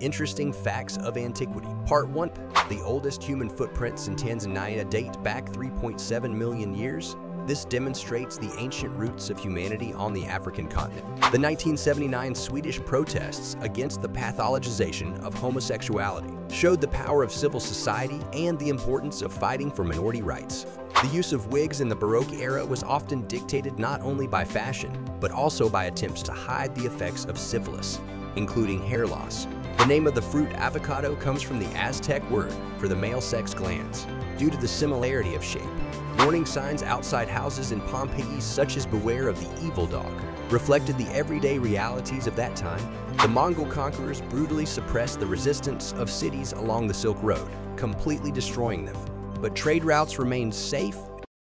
Interesting Facts of Antiquity. Part 1. The oldest human footprints in Tanzania date back 3.7 million years. This demonstrates the ancient roots of humanity on the African continent. The 1979 Swedish protests against the pathologization of homosexuality showed the power of civil society and the importance of fighting for minority rights. The use of wigs in the Baroque era was often dictated not only by fashion, but also by attempts to hide the effects of syphilis, including hair loss. The name of the fruit avocado comes from the Aztec word for the male sex glands, due to the similarity of shape. Warning signs outside houses in Pompeii, such as beware of the evil dog, reflected the everyday realities of that time. The Mongol conquerors brutally suppressed the resistance of cities along the Silk Road, completely destroying them. But trade routes remained safe